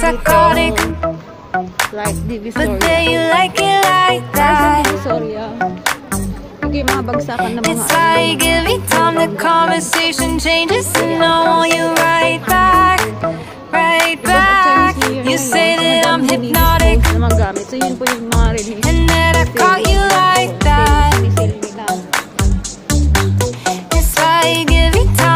psychotic. Like But then you like it like that. Divisoria. Okay, mga bagsakan na time the conversation changes and I want you right back. Right back. You say that I'm hypnotic. And that I caught you like that. It's like every time